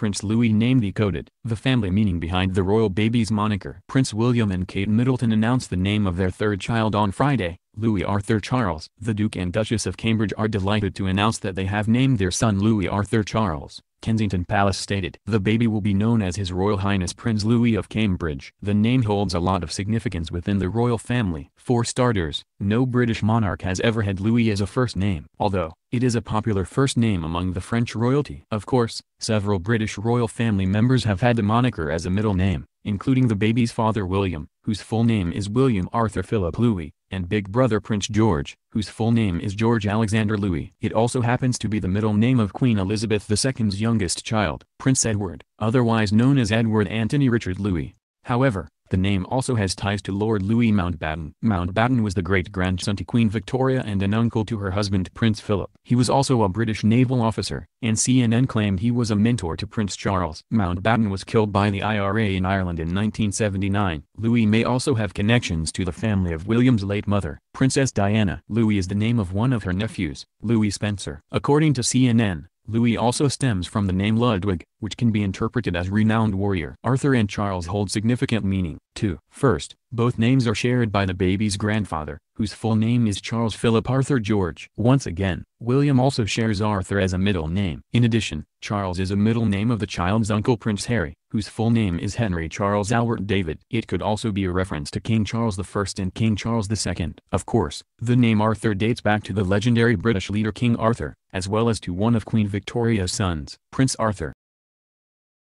Prince Louis name decoded, the family meaning behind the royal baby's moniker. Prince William and Kate Middleton announced the name of their third child on Friday, Louis Arthur Charles. The Duke and Duchess of Cambridge are delighted to announce that they have named their son Louis Arthur Charles. Kensington Palace stated. The baby will be known as His Royal Highness Prince Louis of Cambridge. The name holds a lot of significance within the royal family. For starters, no British monarch has ever had Louis as a first name. Although, it is a popular first name among the French royalty. Of course, several British royal family members have had the moniker as a middle name, including the baby's father William, whose full name is William Arthur Philip Louis, and big brother Prince George, whose full name is George Alexander Louis. It also happens to be the middle name of Queen Elizabeth II's youngest child, Prince Edward, otherwise known as Edward Anthony Richard Louis. However, the name also has ties to Lord Louis Mountbatten. Mountbatten was the great-grandson to Queen Victoria and an uncle to her husband Prince Philip. He was also a British naval officer, and CNN claimed he was a mentor to Prince Charles. Mountbatten was killed by the IRA in Ireland in 1979. Louis may also have connections to the family of William's late mother, Princess Diana. Louis is the name of one of her nephews, Louis Spencer. According to CNN, Louis also stems from the name Ludwig, which can be interpreted as renowned warrior. Arthur and Charles hold significant meaning, too. First, both names are shared by the baby's grandfather, whose full name is Charles Philip Arthur George. Once again, William also shares Arthur as a middle name. In addition, Charles is a middle name of the child's uncle Prince Harry, whose full name is Henry Charles Albert David. It could also be a reference to King Charles I and King Charles II. Of course, the name Arthur dates back to the legendary British leader King Arthur, as well as to one of Queen Victoria's sons, Prince Arthur.